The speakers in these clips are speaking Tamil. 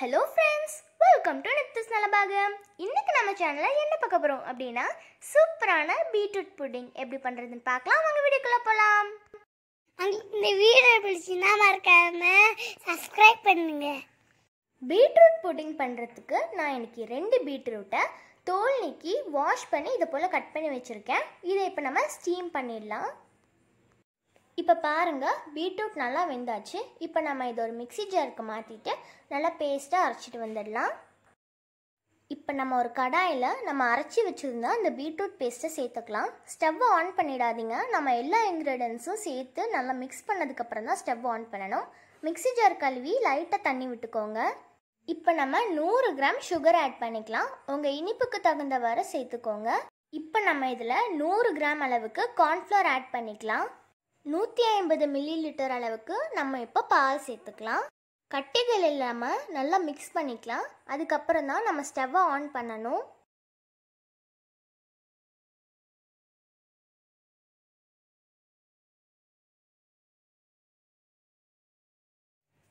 Hello friends welcome to Nithi's Nalabagam இன்னைக்கு நம்ம சேனலில் என்ன பார்க்க போகிறோம் அப்படின்னா சூப்பரான பீட்ரூட் புட்டிங் எப்படி பண்ணுறதுன்னு பார்க்கலாம். வாங்க வீடியோக்குள்ளே போகலாம் இந்த வீடியோ பிடிச்சின்னா மறக்காம சப்ஸ்கிரைப் பண்ணுங்க. பீட்ரூட் புட்டிங் பண்ணுறதுக்கு நான் இன்னைக்கு ரெண்டு பீட்ரூட்டை தோல் நீக்கி வாஷ் பண்ணி இதை போல் கட் பண்ணி வச்சுருக்கேன். இதை இப்போ நம்ம ஸ்டீம் பண்ணிடலாம். இப்போ பாருங்கள் பீட்ரூட் நல்லா வெந்தாச்சு. இப்போ நம்ம இதை ஒரு மிக்ஸி ஜாருக்கு மாற்றிட்டு நல்லா பேஸ்ட்டாக அரைச்சிட்டு வந்துடலாம். இப்போ நம்ம ஒரு கடாயில் நம்ம அரைச்சி வச்சுருந்தா அந்த பீட்ரூட் பேஸ்ட்டை சேர்த்துக்கலாம். ஸ்டவ்வை ஆன் பண்ணிடாதீங்க. நம்ம எல்லா இன்க்ரீடியன்ஸும் சேர்த்து நல்லா மிக்ஸ் பண்ணதுக்கப்புறம் தான் ஸ்டவ் ஆன் பண்ணணும். மிக்ஸி ஜார் கழுவி லைட்டாக தண்ணி விட்டுக்கோங்க. இப்போ நம்ம நூறு கிராம் சுகர் ஆட் பண்ணிக்கலாம். உங்கள் இனிப்புக்கு தகுந்தவாறு சேர்த்துக்கோங்க. இப்போ நம்ம இதில் நூறு கிராம் அளவுக்கு கார்ன்ஃப்ளவர் ஆட் பண்ணிக்கலாம். நூற்றி ஐம்பது மில்லி லிட்டர் அளவுக்கு நம்ம இப்போ பால் சேர்த்துக்கலாம். கட்டிகள் இல்லாமல் நல்லா மிக்ஸ் பண்ணிக்கலாம். அதுக்கப்புறம் தான் நம்ம ஸ்டவ்வை ஆன் பண்ணணும்.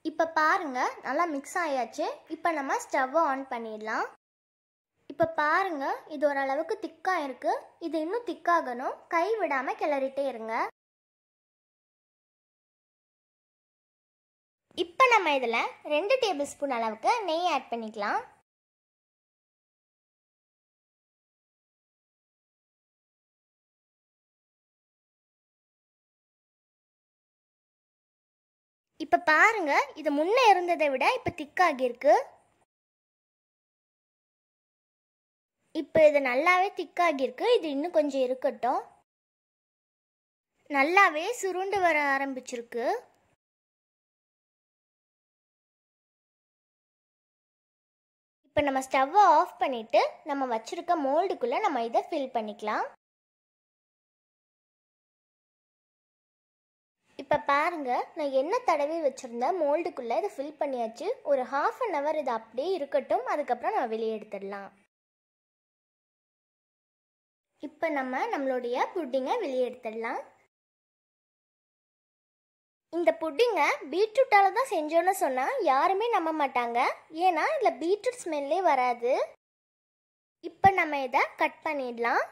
இப்போ பாருங்கள் நல்லா மிக்ஸ் ஆயாச்சு. இப்போ நம்ம ஸ்டவ்வை ஆன் பண்ணிடலாம். இப்போ பாருங்க இது ஓரளவுக்கு திக்காக இருக்குது இது இன்னும் திக்காகணும் கை விடாமல் கிளறிட்டே இருங்க. இப்போ நம்ம இதில் ரெண்டு டேபிள் ஸ்பூன் அளவுக்கு நெய் ஆட் பண்ணிக்கலாம். இப்போ பாருங்க இது முன்னே இருந்ததை விட இப்போ திக்காகியிருக்கு இப்போ இது நல்லாவே திக்காகியிருக்கு இது இன்னும் கொஞ்சம் இருக்கட்டும். நல்லாவே சுருண்டு வர ஆரம்பிச்சிருக்கு. இப்போ நம்ம ஸ்டவ்வை ஆஃப் பண்ணிவிட்டு நம்ம வச்சுருக்க மோல்டுக்குள்ளே நம்ம இதை ஃபில் பண்ணிக்கலாம். இப்போ பாருங்க நான் என்ன தடவி வச்சுருந்த மோல்டுக்குள்ளே இதை ஃபில் பண்ணியாச்சு. ஒரு ஹாஃப் அன் ஹவர் இது அப்படியே இருக்கட்டும். அதுக்கப்புறம் நம்ம வெளியே எடுத்துடலாம். இப்போ நம்ம நம்மளுடைய புட்டிங்கை வெளியே எடுத்துடலாம். இந்த புட்டிங்கை பீட்ரூட்டால் தான் செஞ்சோன்னு சொன்னால் யாருமே நம்ப மாட்டாங்க. ஏன்னா இதில் பீட்ரூட் ஸ்மெல்லே வராது. இப்போ நம்ம இதை கட் பண்ணிடலாம்.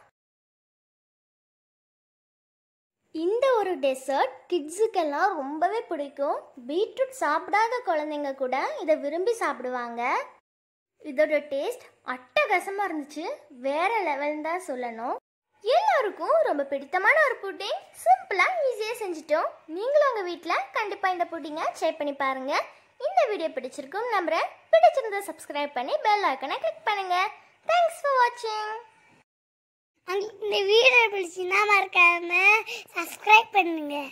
இந்த ஒரு டெசர்ட் கிட்ஸுக்கெல்லாம் ரொம்பவே பிடிக்கும். பீட்ரூட் சாப்பிடாத குழந்தைங்க கூட இதை விரும்பி சாப்பிடுவாங்க. இதோட டேஸ்ட் அட்டகாசமாக இருந்துச்சு. வேற லெவல் தான் சொல்லணும். எல்லாருக்கும் ரொம்ப பிடித்தமான ஒரு புட்டிங் சிம்பிளாக ஈஸியாக செஞ்சுட்டோம். நீங்களும் உங்கள் வீட்டில் கண்டிப்பாக இந்த புட்டிங்கை ட்ரை பண்ணி பாருங்கள் இந்த வீடியோ பிடிச்சிருக்கும் நம்புகிறேன் பிடிச்சிருந்தா சப்ஸ்கிரைப் பண்ணி பெல் ஐக்கனை கிளிக் பண்ணுங்கள் தேங்க்ஸ் ஃபார் வாட்சிங் இந்த வீடியோ பிடிச்சிருந்தா மறக்காமல் சப்ஸ்கிரைப் பண்ணுங்கள்